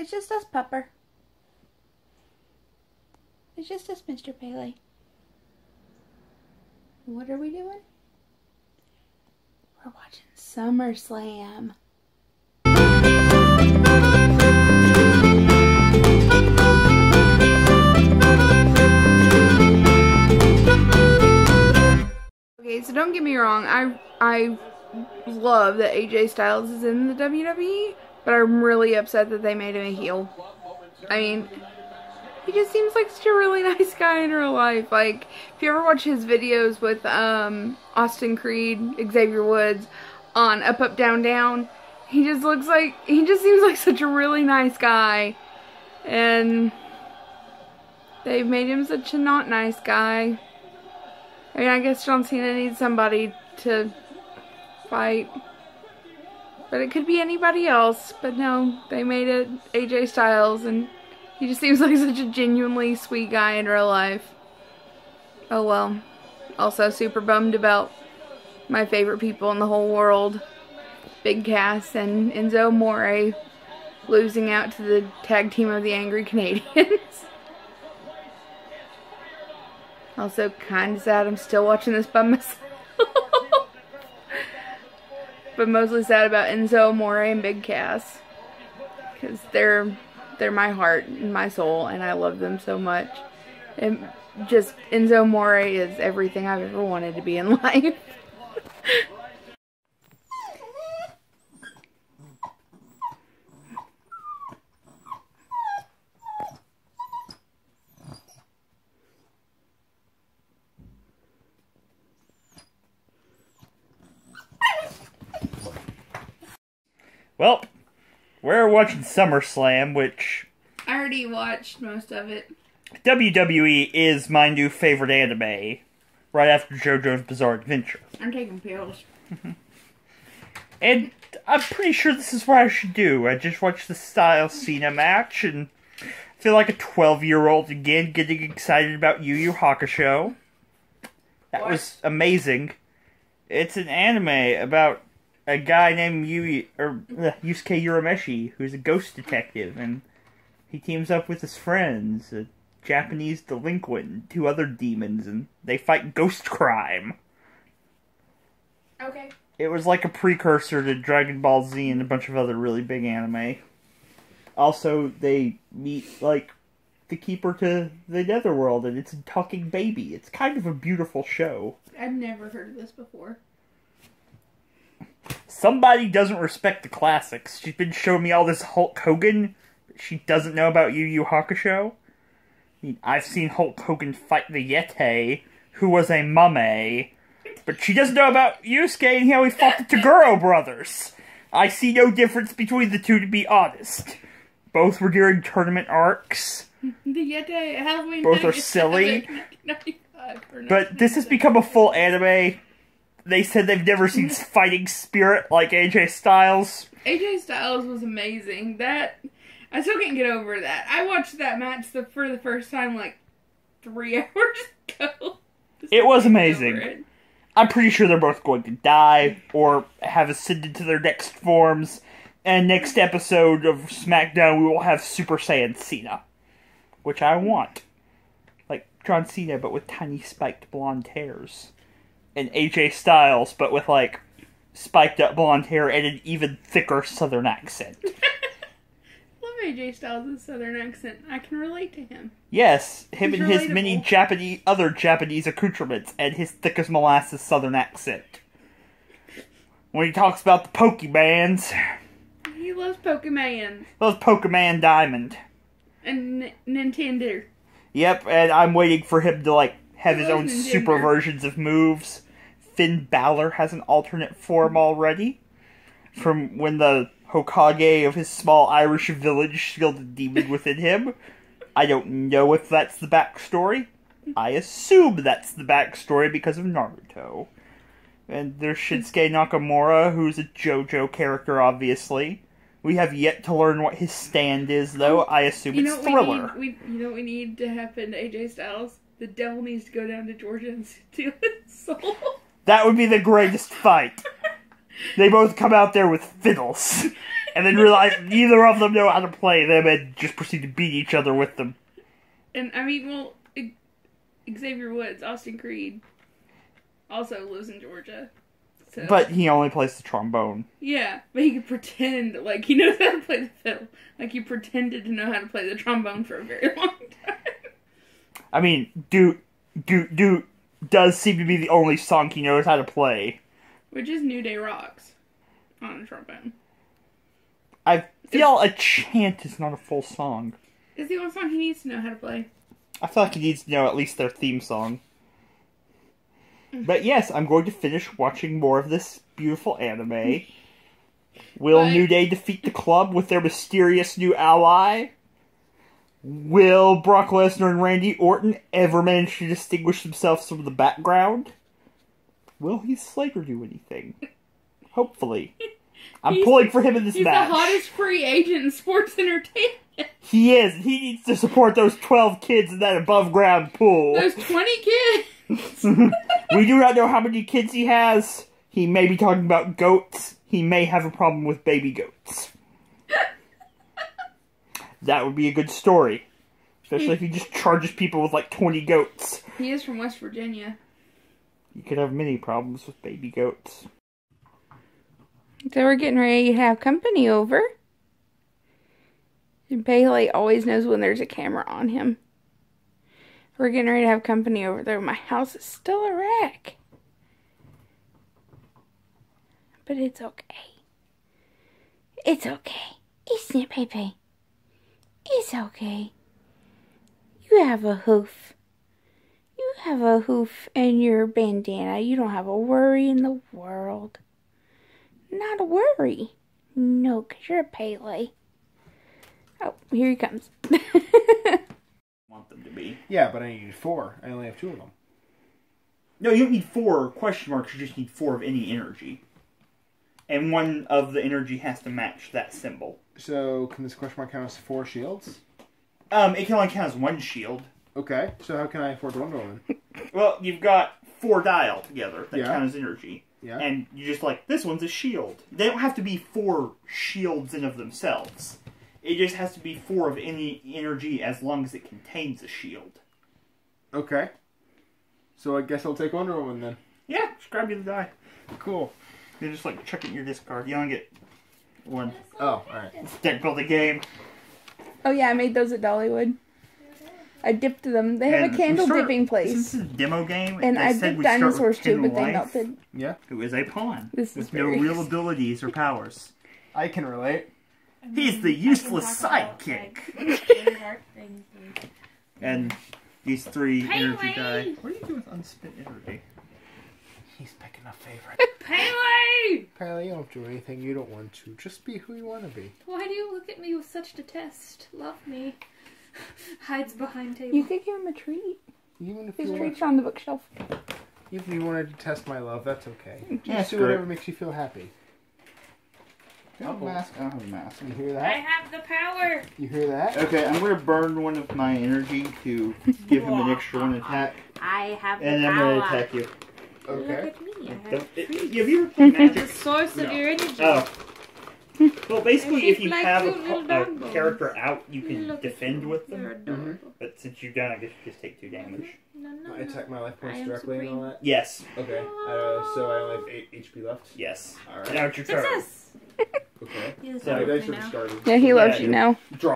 It's just us, Pepper. It's just us, Mr. Pele. What are we doing? We're watching SummerSlam. Okay, so don't get me wrong. I I love that AJ Styles is in the WWE, but I'm really upset that they made him a heel. I mean, he just seems like such a really nice guy in real life. Like, if you ever watch his videos with um, Austin Creed, Xavier Woods on Up Up Down Down, he just looks like, he just seems like such a really nice guy. And they've made him such a not nice guy. I mean, I guess John Cena needs somebody to fight. But it could be anybody else. But no, they made it AJ Styles and he just seems like such a genuinely sweet guy in real life. Oh well. Also super bummed about my favorite people in the whole world. Big Cass and Enzo Amore losing out to the tag team of the Angry Canadians. also kind of sad I'm still watching this by myself. But mostly sad about Enzo Amore and Big Cass. Because they're they're my heart and my soul, and I love them so much. And just Enzo Amore is everything I've ever wanted to be in life. Well, we're watching SummerSlam, which I already watched most of it. WWE is my new favorite anime, right after JoJo's Bizarre Adventure. I'm taking pills. And I'm pretty sure this is what I should do. I just watched the Style Cena match and feel like a 12 year old again getting excited about Yu Yu Hakusho. That What? was amazing. It's an anime about a guy named Yu or uh, Yusuke Urameshi who's a ghost detective and he teams up with his friends, a Japanese delinquent, and two other demons, and they fight ghost crime. Okay. It was like a precursor to Dragon Ball Z and a bunch of other really big anime. Also, they meet like the keeper to the Netherworld, and it's a talking baby. It's kind of a beautiful show. I've never heard of this before. Somebody doesn't respect the classics. She's been showing me all this Hulk Hogan. But she doesn't know about Yu Yu Hakusho. I mean, I've seen Hulk Hogan fight the Yeti, who was a mummy. But she doesn't know about Yusuke and how he fought the Toguro brothers. I see no difference between the two, to be honest. Both were during tournament arcs. The Yeti Halloween. Both are silly. But this has become a full anime. They said they've never seen fighting spirit like AJ Styles. AJ Styles was amazing. That I still can't get over that. I watched that match the, for the first time like three hours ago. It was Still can't get amazing. it. I'm pretty sure they're both going to die or have ascended to their next forms. And next episode of SmackDown, we will have Super Saiyan Cena, which I want. Like John Cena, but with tiny spiked blonde hairs. And AJ Styles, but with like spiked up blonde hair and an even thicker southern accent. Love AJ Styles' southern accent. I can relate to him. Yes, him He's and his many. Japanese other Japanese accoutrements and his thick as molasses southern accent. When he talks about the Pokemans, He loves Pokemon those Pokemon Diamond. and N- Nintendo. Yep, and I'm waiting for him to like have his own super versions of moves. Finn Balor has an alternate form already. From when the Hokage of his small Irish village killed a demon within him. I don't know if that's the backstory. I assume that's the backstory because of Naruto. And there's Shinsuke Nakamura, who's a JoJo character, obviously. We have yet to learn what his stand is, though. I assume You know it's Thriller. we need? We, you know what we need to happen to AJ Styles? The devil needs to go down to Georgia and steal his soul. That would be the greatest fight. They both come out there with fiddles. and then realize neither of them know how to play them and just proceed to beat each other with them. And I mean, well, Xavier Woods, Austin Creed, also lives in Georgia. So, But he only plays the trombone. yeah, but he could pretend like he knows how to play the fiddle. Like he pretended to know how to play the trombone for a very long time. I mean, Doot, Doot, Doot does seem to be the only song he knows how to play. Which is New Day Rocks on trombone. I feel a chant is not a full song. It's the only song he needs to know how to play. I feel like he needs to know at least their theme song. Mm. But yes, I'm going to finish watching more of this beautiful anime. Will Bye. New Day defeat the club with their mysterious new ally? Will Brock Lesnar and Randy Orton ever manage to distinguish themselves from the background? Will Heath Slater do anything? Hopefully. I'm He's- pulling for him in this He's match. the hottest free agent in sports entertainment. He is. He needs to support those 12 kids in that above ground pool. Those 20 kids. we do not know how many kids he has. He may be talking about goats. He may have a problem with baby goats. That would be a good story. Especially if he just charges people with like 20 goats. He is from West Virginia. You could have many problems with baby goats. So we're getting ready to have company over. And Bailey always knows when there's a camera on him. We're getting ready to have company over there. My house is still a wreck. But it's okay. It's okay. Isn't it, Pepe? It's okay. You have a hoof. You have a hoof and your bandana. You don't have a worry in the world. Not a worry. No, 'cause you're a Pele. Oh, here he comes. Want them to be. Yeah, but I need four. I only have two of them. No, you don't need four question marks. You just need four of any energy. And one of the energy has to match that symbol. So can this question mark count as four shields? Um, it can only count as one shield. Okay. So how can I afford Wonder Woman? Well, you've got four dial together that Yeah. count as energy. Yeah. And you just like, this one's a shield. They don't have to be four shields in of themselves. It just has to be four of any energy as long as it contains a shield. Okay. So I guess I'll take Wonder Woman then. Yeah, just grab you the die. Cool. You just like chuck it in your discard. You only get one. Oh, alright. Deck build a game. oh yeah, I made those at Dollywood. I dipped them. They have And a candle start- dipping place. this is a demo game, And I said dipped we dinosaurs too, but they melted. Yeah. Who is a pawn This is with no very- real abilities or powers. I can relate. He's the useless sidekick. And these three energy die. What do you do with unspent energy? He's picking a favorite. Pele! Kylie, you don't do anything you don't want to. Just be who you want to be. Why do you look at me with such detest? Love me. Hides behind table. You could give him a treat. Even if His you treats on the bookshelf. even if you wanted to test my love, that's okay. Just Yeah, do screw whatever makes you feel happy. Do I have a mask? I don't have a mask. You hear that? I have the power. You hear that? Okay, I'm gonna burn one of my energy to give him an extra one attack, I have and the I'm gonna attack you. Look Okay. at me. I have Don't- it- have you ever played the Magic? source No. of your energy. Oh. Well, basically, if you like have a, a character out, you can Look defend with You're them. But since you've done, I guess you just take two damage. No, no, no. I attack my life points am directly and all that? Yes. Okay. Uh, so I only have 8 HP left? Yes. Alright. Now it's your turn. Success. Okay. So- My I dice know. are discarded. Yeah, he loves Yeah, you you- now. Draw.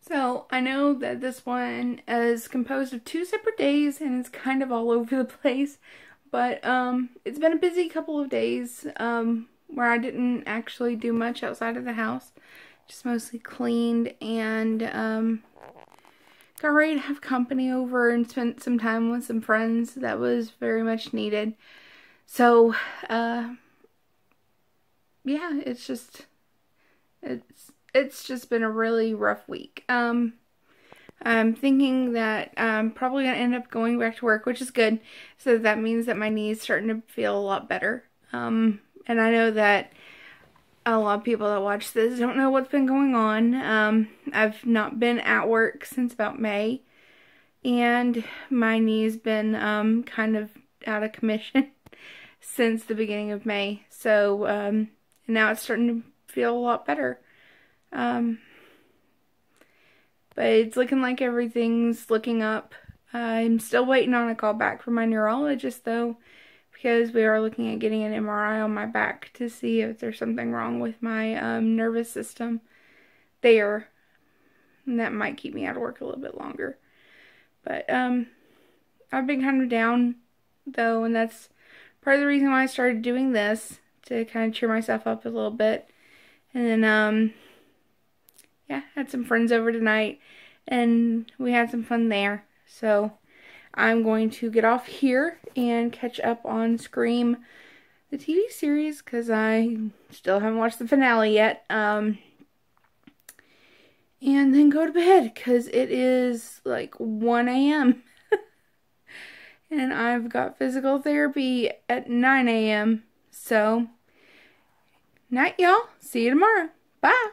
So I know that this one is composed of two separate days and it's kind of all over the place. But um it's been a busy couple of days um where I didn't actually do much outside of the house. Just mostly cleaned and um got ready to have company over and spent some time with some friends that was very much needed. So uh yeah, it's just it's it's just been a really rough week. Um, I'm thinking that I'm probably gonna end up going back to work, which is good. So that means that my knee's starting to feel a lot better. Um, and I know that a lot of people that watch this don't know what's been going on. Um, I've not been at work since about May, and my knee's been um kind of out of commission since the beginning of May. So um, now it's starting to feel a lot better. But it's looking like everything's looking up. I'm still waiting on a call back from my neurologist though, because we are looking at getting an MRI on my back to see if there's something wrong with my um, nervous system there. And that might keep me out of work a little bit longer. But um, I've been kind of down though, and that's part of the reason why I started doing this to kind of cheer myself up a little bit. And then, um, yeah, had some friends over tonight, and we had some fun there. So I'm going to get off here and catch up on Scream, the TV series, because I still haven't watched the finale yet. Um, and then go to bed because it is like 1 a.m. and I've got physical therapy at 9 a.m. So, night, y'all. See you tomorrow. Bye.